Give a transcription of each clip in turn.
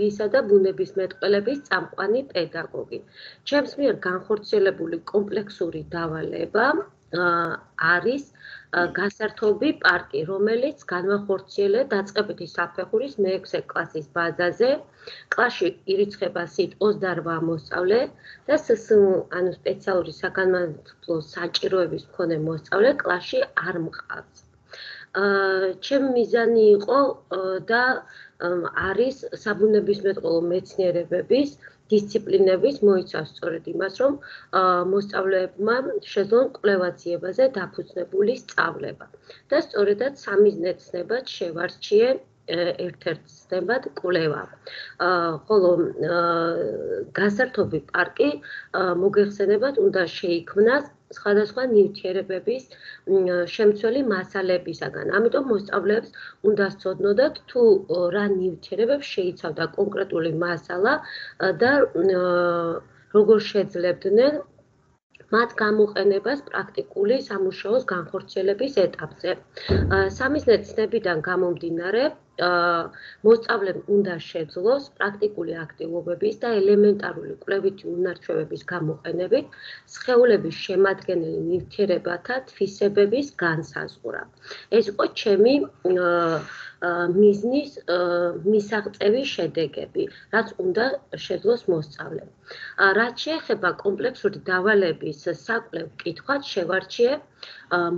გისა და ბუნებისმეტყველების წამყვანი პედაგოგი. ჩემს მიერ განხორციელებული კომპლექსური დავალება არის გასართობი პარკი, რომელიც განვახორციელე დაწყებითი საფეხურის მე-6 კლასის ბაზაზე. კლასში ირიცხება სიტ 28 მოსწავლე და СС ანუ სპეციალური საგანმანათლებლო საჭიროების მქონე მოსწავლე კლასში არ მყავს. ჩემი მიზანი იყო და არის საბუნებისმეტყველო მეცნიერებების დისციპლინების მოიცავს სწორედ იმას, რომ მოსწავლეებმა შეძლონ კვლევაციებაზე დაფუძნებული სწავლება. და სწორედაც სამიზნეცნებად შევარჩიე ერთ-ერთ ცდებად კვლევა. ხოლო გასართობი პარკი მოგეხსენებათ უნდა შეიქმნას სხვადასხვა ნივთიერებების შემცველი მასალებისაგან. ამიტომ მოსწავლეებს უნდა სწოდნოდათ თუ რა ნივთიერებებს შეიცავდა კონკრეტული მასალა და როგორ შეძლებდნენ მათ გამოყენებას პრაქტიკული სამუშაოს განხორციელების ეტაპზე. სამიზნე ცნებიდან გამომდინარე, მოსწავლემ უნდა შეძლოს პრაქტიკული აქტივობების და ელემენტარული კვლევითი უნარჩვევების გამოყენებით სხეულების შემადგენელი ნივთიერებათა თვისებების განსაზღვრა. ეს იყო ჩემი მიზნის მისაღწევის შედეგები, რაც უნდა შეძლოს მოსწავლემ. რაც შეეხება კომპლექსური დავალების საკვლევ კითხვას, შევარჩიე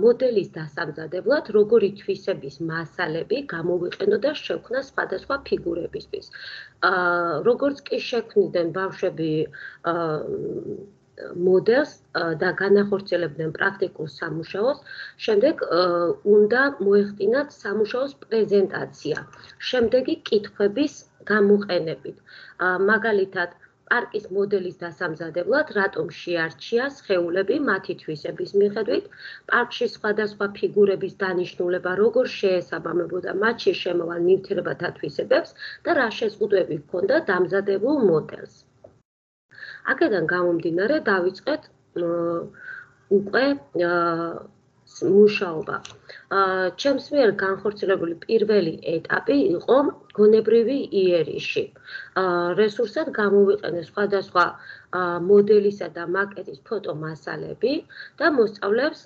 მოდელის დასამზადებლად, როგორი თვისების მასალები გამოვიყენო და შევქმნა სხვადასხვა ფიგურებისთვის. აა როგორც კი შექმნიდნენ ბავშვები აა მოდელს და განახორციელებდნენ პრაქტიკულ სამუშაოს, შემდეგ უნდა მოეხდინათ სამუშაოს პრეზენტაცია. შემდეგი კითხვების გამოყენებით. მაგალითად, პარკის მოდელის დასამზადებლად რატომ შეარჩია სხეულები მათი თვისების მიხედვით, პარკში სხვადასხვა ფიგურების დანიშნულება როგორ შეესაბამებოდა მათში შემოვალ ნივთიერებათა თვისებებს და რა შეზღუდვები ჰქონდა დამზადებულ მოდელს. აქედან გამომდინარე დავიწყეთ უკვე მუშაობა. აა ჩემს მიერ განხორციელებული პირველი ეტაპი იყო გონებრივი იერიში. აა რესურსად გამოვიყენე სხვადასხვა მოდელისა და მაკეტის ფოტომასალები და მოსწავლებს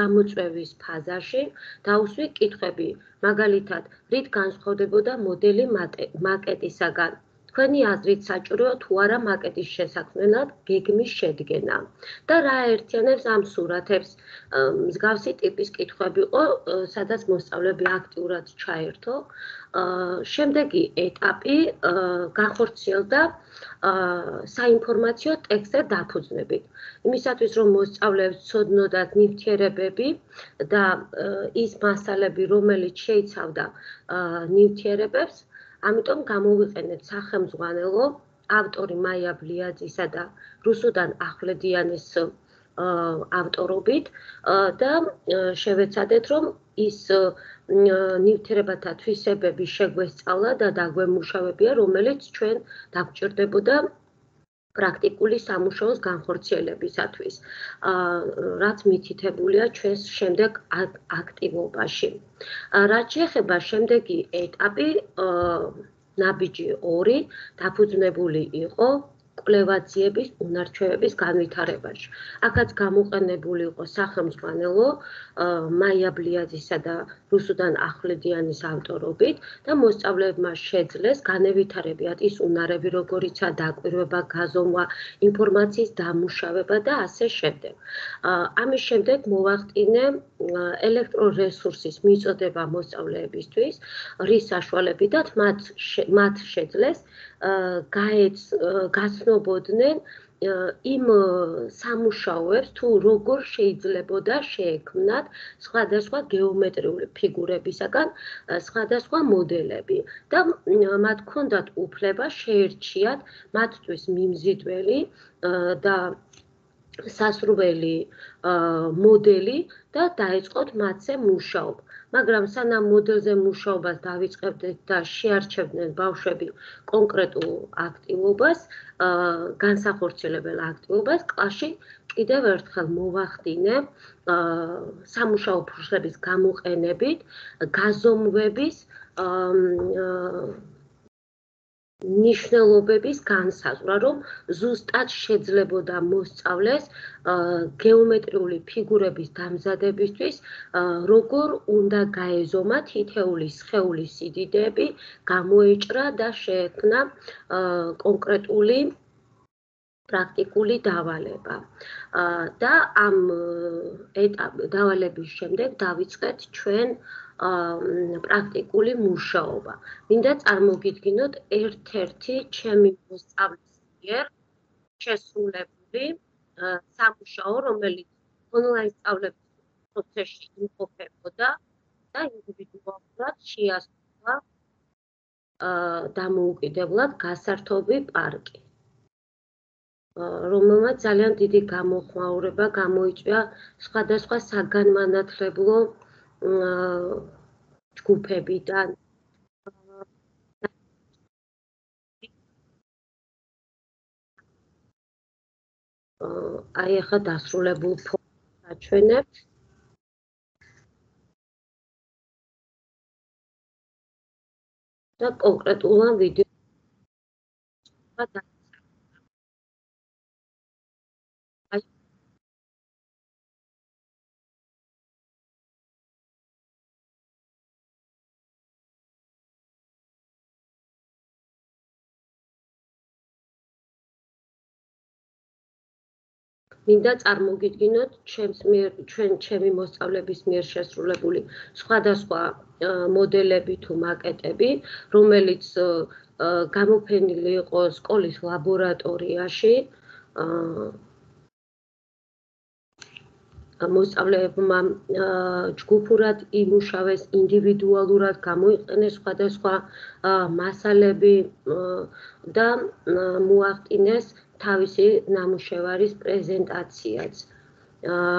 გამოწვევის ფაზაში დაუსვი კითხვები, მაგალითად, რით განსხვავდებოდა მოდელი მაკეტისაგან? თქვენი აზრით საჭიროა თუ არა მაკეტის შესაქმნელად გეგმის შედგენა და რა ერთიანებს ამ სურათებს? მსგავსი ტიპის კითხვები იყო სადაც მოსწავლეები აქტიურად ჩაერთო. შემდეგი ეტაპი განხორციელდა საინფორმაციო ტექსტზე დაფუძნებით. იმისათვის რომ მოსწავლეებს ცოდნოდათ ნივთიერებები და ის მასალები რომელიც შეიცავდა ნივთიერებებს ამიტომ გამოვიყენეთ სახელმძღვანელო ავტორი მაია ბლიაძისა და რუსუდან ახვლედიანის ავტორობით. და შევეცადეთ რომ ის ნივთიერებათა თვისებები შეგვესწავლა და დაგვემუშავებია რომელიც ჩვენ დაგვჭირდებოდა პრაქტიკული სამუშაოს განხორციელებისათვის. აა რაც მითითებულია ჩვენს შემდეგ აქტივობაში. რაც შეეხება შემდეგი ეტაპი, აა ნაბიჯი 2 დაფუძნებული იყო კვლევაციების უნარჩვევების განვითარებაში. აქაც გამოყენებული იყო სახელმძღვანელო მაია ბლიაძისა და რუსუდან ახვლედიანის ავტორობით და მოსწავლეებმა შეძლეს განევითარებიათ ის უნარები, როგორიცაა დაკვირვება, გაზომვა, ინფორმაციის დამუშავება და ასე შემდეგ. ამის შემდეგ მოვახტინე ელექტრორესურსის მიწოდება მოსწავლეებისთვის, რის საშუალებითაც მათ მათ შეძლეს გაეც გაცნობოდნენ იმ სამუშაოებს თუ როგორ შეიძლებოდა შეექმნათ სხვადასხვა გეომეტრიული ფიგურებისაგან სხვადასხვა მოდელები და მათ ჰქონდათ უფლება შეერჩიათ მათთვის მიმზიდველი და სასრუველი მოდელი და დაეწყოთ მათზე მუშაობა. მაგრამ სანამ მოდელზე მუშაობას დავიწყებდეთ და შეარჩევდნენ ბავშვები კონკრეტულ აქტივობას, განსახორციელებელ აქტივობას კლასში კიდევ ერთხელ მოვახდინე სამუშაო ფურშლების გამოყენებით, გაზომვების ნიშნულობების განსაზღვრა, რომ ზუსტად შეძლებოდა მოსწავლეს გეომეტრიული ფიგურების დამზადებისთვის, როგორ უნდა გაეზომა თითეული სხეულის სიდიდეები, გამოეჭრა და შეექმნა კონკრეტული პრაქტიკული დავალება. და ამ ეტაპ დავალების შემდეგ დავიწყეთ ჩვენ პრაქტიკული მუშაობა. მინდა წარმოგიდგინოთ ერთ-ერთი ჩემი მოსწავლის მიერ შესრულებული სამუშაო, რომელიც ონლაინ სწავლების პროცესში იმყოფებოდა და ინდივიდუალურად შეასრულა აა დამოუკიდებლად გასართობი პარკი. რომელმაც ძალიან დიდი გამოხმაურება გამოიწვია სხვადასხვა საგანმანათლებლო ჯგუფებიდან. აი ახლა დასრულებულ ფოტოს აჩვენებთ და კონკრეტულად ვიდეო მინდა წარმოგიდგინოთ ჩემს მიერ ჩვენ ჩემი მოსწავლების მიერ შესრულებული სხვადასხვა მოდელები თუ მაკეტები, რომელიც გამოფენილი იყო სკოლის ლაბორატორიაში. მოსწავლეებმა ჯგუფურად იმუშავეს, ინდივიდუალურად გამოიყენეს სხვადასხვა მასალები და მოახდინეს თავისი ნამუშევარის პრეზენტაციაც.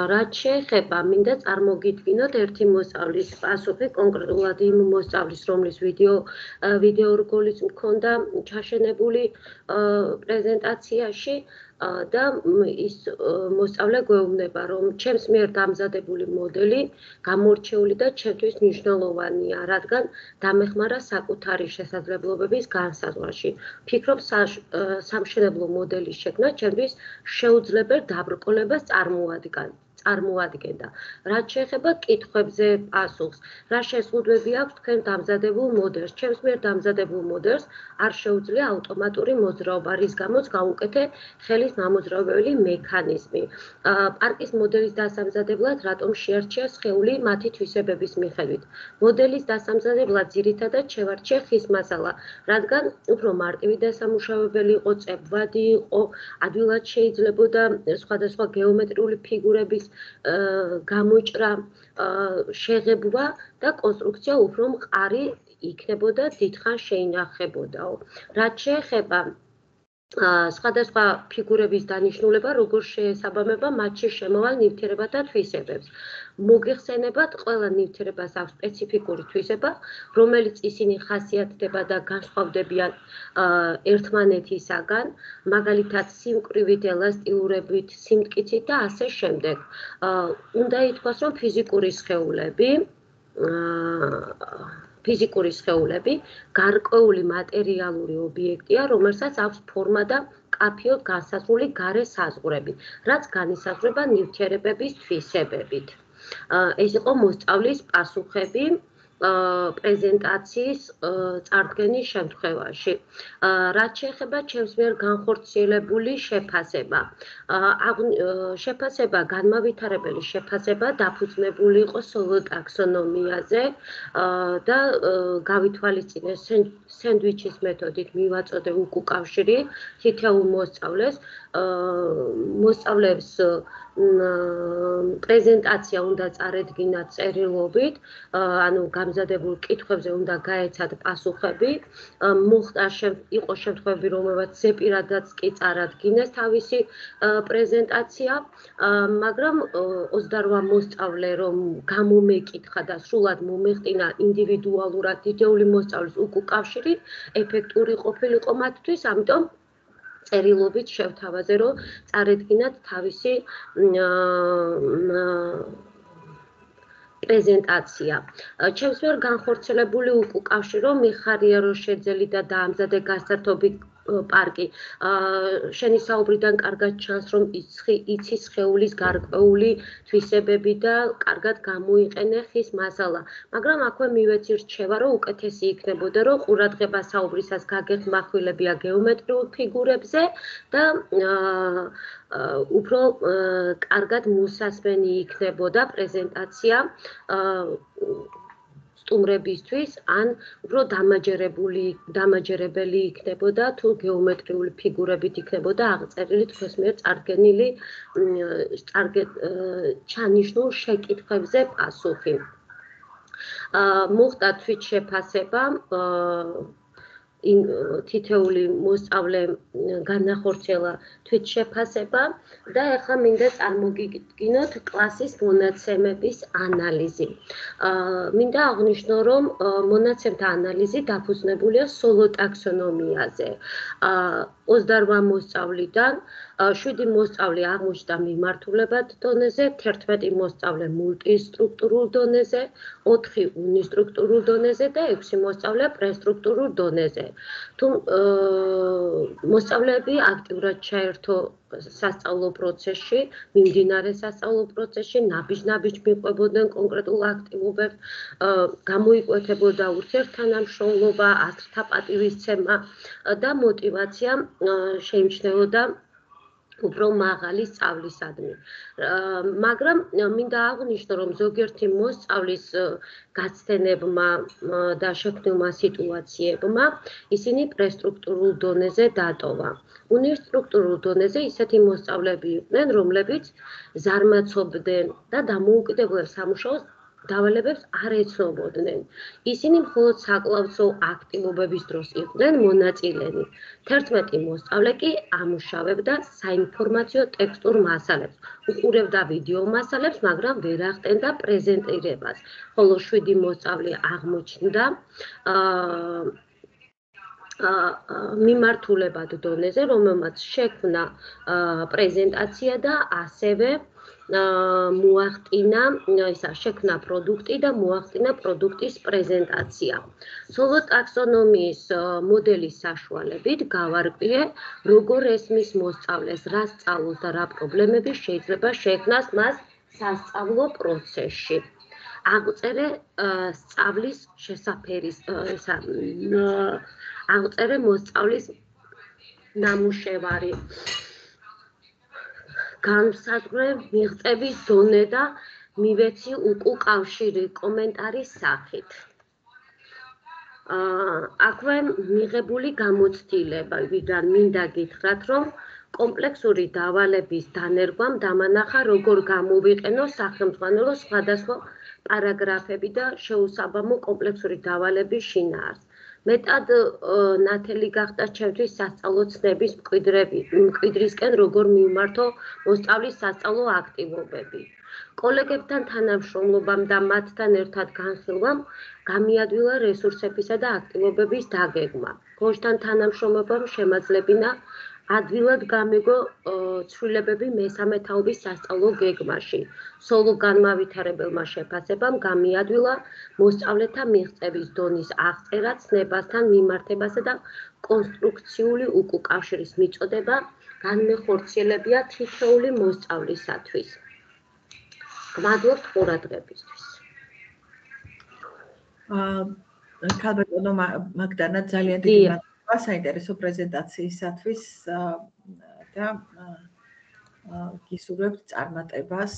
რაც შეეხება, მინდა წარმოგიდგინოთ ერთი მოსწავლის პასუხი კონკრეტულად იმ მოსწავლის, რომლის ვიდეო ვიდეო რგოლიც მქონდა ჩაშენებული პრეზენტაციაში, და ის მოსწავლე გვეუბნება, რომ ჩემს მიერ დამზადებული მოდელი გამორჩეული და ჩემთვის მნიშვნელოვანია, რადგან დამეხმარა საკუთარი შესაძლებლობების განსაზღვრაში. ფიქრობ, სამშენებლო მოდელის შექმნა ჩემთვის შეუძლებელ დაბრკოლებას წარმოადგენდა. წარმოადგენდა. რაც შეეხება კითხვებზე პასუხს, რა შეზღუდვები აქვს თქვენ დამზადებულ მოდელს? ჩემს მიერ დამზადებულ მოდელს არ შეუძლია ავტომატური მოძრაობა, რის გამოც გაუკეთე ხელის მამოძრავებელი მექანიზმი. პარკის მოდელის დასამზადებლად რატომ შეარჩია სხეული მათი თვისებების მიხედვით? მოდელის დასამზადებლად ძირითადად შევარჩია ხის მასალა, რადგან უფრო მარტივი დასამუშავებელი იყო, წებვადი იყო, ადვილად შეიძლებოდა სხვადასხვა გეომეტრიული ფიგურების გამოჭრა შეღებვა და კონსტრუქცია უფრო მყარი იქნებოდა დიდხანს შეინახებოდაო. რაც შეეხება სხვადასხვა ფიგურების დანიშნულება, როგორ შეესაბამება მათში შემოვალ ნივთიერებათა თვისებებს. მოგეხსენებათ, ყველა ნივთიერებას აქვს სპეციფიკური თვისება, რომელიც ისინი ხასიათდება და განსხვავდებიან ერთმანეთისაგან, მაგალითად, სიმკვრივით, ელასტიურობით, სიმტკიცით და ასე შემდეგ. უნდა ითქვას, რომ ფიზიკური სხეულები აა ფიზიკური სხეულები გარკვეული მატერიალური ობიექტია, რომელსაც აქვს ფორმა და კაფიოდ განსაზღვრული გარე საზღვრები, რაც განისაზღვრება ნივთიერებების თვისებებით. ეს იყო მოსწავლის პასუხები პრეზენტაციის წარდგენის შემთხვევაში. რაც შეეხება ჩემს მიერ განხორციელებული შეფასება. შეფასება განმავითარებელი შეფასება დაფუძნებული იყო სოლო ტაქსონომიაზე და გავითვალისწინეს სენდვიჩის მეთოდით მივაწოდე უკუკავშირი თითოეულ მოსწავლეს მოსწავლებს პრეზენტაცია უნდა წარედგინათ წერილობით, ანუ გამზადებულ კითხვებზე უნდა გაეცათ პასუხები. მოხდა იყო შემთხვევები, რომელსაც ზეპირადაც კი წარადგინეს თავისი პრეზენტაცია, მაგრამ 28 მოსწავლე რომ გამომეკითხა და სრულად მომეხტინა ინდივიდუალურად დიდეული მოსწავლის უკუკავშირი, ეფექტური ყოფილიყო მათთვის, ამიტომ წერილობით შევთავაზე, რომ წარედგინათ თავისი პრეზენტაცია. ჩემს მიერ განხორციელებული უკავშირო მიხარია რომ შეძელი და დაამზადე გასართობი პარკი. აა შენი საუბრიდან კარგად ჩანს, რომ იცი იცის ხეულის გარკვეული თვისებები და კარგად გამოიყენე ხის მასალა. მაგრამ აქვე მივეცი რჩევა, რომ უკეთესი იქნებოდა, რომ ყურადღება საუბრისას გაგეხმახვილებია გეომეტრიულ ფიგურებზე და აა უფრო კარგად მოსასმენი იქნებოდა პრეზენტაცია. სტუმრებისთვის ან უფრო დამაჯერებული დამაჯერებელი იქნებოდა თუ გეომეტრიული ფიგურებით იქნებოდა აღწერილი თქვენს მიერ წარგენილი წარგე ჩანიშნულ შეკითხვებზე პასუხი. აა მოხდა თვით შეფასება აა თითეული მოსწავლე განახორციელა თვით შეფასება და ახლა მინდა წარმოგიგინოთ კლასის მონაცემების ანალიზი. აა მინდა აღნიშნო, რომ მონაცემთა ანალიზი დაფუძნებულია სოლო ტაქსონომიაზე. აა 28 მოსწავლიდან 7 მოსწავლე აღმოჩნდა მიმართულებად დონეზე, 11 მოსწავლე მულტისტრუქტურულ დონეზე, 4 უნისტრუქტურულ დონეზე და 6 მოსწავლე პრესტრუქტურულ დონეზე. თუ მოსწავლეები აქტიურად ჩაერთო სასწავლო პროცესში, მიმდინარე სასწავლო პროცესში ნაბიჯ-ნაბიჯ მიყვებოდნენ კონკრეტულ აქტივობებს, გამოიკვეთებოდა ურთიერთთანამშრომლობა, აზრთა პატივისცემა და мотиваცია შეიმჩნეოდა უფრო მაღალი სწავლისადმი. მაგრამ მინდა აღვნიშნო, რომ ზოგიერთი მოსწავლის გაცდენებმა და შექმნილმა სიტუაციებმა ისინი პრესტრუქტურულ დონეზე დატოვა. უნისტრუქტურულ დონეზე ისეთი მოსწავლეები იყვნენ, რომლებიც ზარმაცობდნენ და დამოუკიდებელ სამუშაოს დავალებებს არ ეცნობოდნენ. ისინი მხოლოდ საკლავსო აქტივობების დროს იყვნენ მონაწილენი. 11 მოსწავლე კი ამუშავებდა საინფორმაციო ტექსტურ მასალებს, უყურებდა ვიდეო მასალებს, მაგრამ ვერ ახდენდა პრეზენტირებას. ხოლო 7 მოსწავლე აღმოჩნდა აა მიმართულებად დონეზე, რომელმაც შექმნა პრეზენტაცია და ასევე მოახტინა ისა შექმნა პროდუქტი და მოახტინა პროდუქტის პრეზენტაცია. სოლო ტაქსონომიის მოდელის საშუალებით გავარკვიე, როგორ ესმის მოსწავლეს, რა სწავლოს და რა პრობლემები შეიძლება შეექმნას მას სასწავლო პროცესში. აღწერე სწავლის შესაფერის ისა აღწერე მოსწავლის ნამუშევარი. განსაზღვრე მიღწების დონე და მივეცი უკუკავშირი კომენტარის სახით. აა აქვე მიღებული გამოცდილებიდან მინდა გითხრათ, რომ კომპლექსური დავალების დანერგვამ დამანახა, როგორ გამოვიყენო სახელმწიფო სხვადასხვა პარაგრაფები და შეუსაბამო კომპლექსური დავალების შინაარს. მეტად ნათელი გახდა ჩემთვის სასწავლო ცნების მკვიდრები მკვიდრისკენ როგორ მიმართო მოსწავლის სასწავლო აქტივობები. კოლეგებთან თანამშრომლობამ და მათთან ერთად განხილვამ გამიადვილა რესურსებისა და აქტივობების დაგეგმა. გოშთან თანამშრომლობამ შემაძლებინა ადვილად გამეგო ცვლილებები მესამე თაობის სასწავლო გეგმაში. სოლო განმავითარებელმა შეფასებამ გამიადვილა მოსწავლეთა მიღწევის დონის აღწერა ცნებასთან მიმართებასა და კონსტრუქციული უკუკავშირის მიწოდება განმეხორციელებია თითოეული მოსწავლისათვის. გმადლობთ ყურადღებისთვის. აა ქალბატონო მაგდანა ძალიან დიდი მადლობა. საინტერესო პრეზენტაციისათვის და გისურვებთ წარმატებას